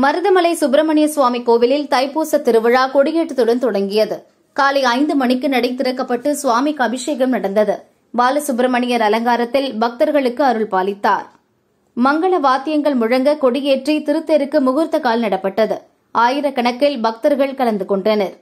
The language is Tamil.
மருதமலை சுப்பிரமணிய சுவாமி கோவிலில் தைப்பூச திருவிழா கொடியேற்றத்துடன் தொடங்கியது. காலை ஐந்து மணிக்கு நடை திறக்கப்பட்டு சுவாமிக்கு அபிஷேகம் நடந்தது. பாலசுப்பிரமணியர் அலங்காரத்தில் பக்தர்களுக்கு அருள் பாலித்தார். மங்கள வாத்தியங்கள் முழங்க கொடியேற்றி திருத்தேருக்கு முகூர்த்த கால் நடப்பட்டது. ஆயிரக்கணக்கில் பக்தர்கள் கலந்து கொண்டனர்.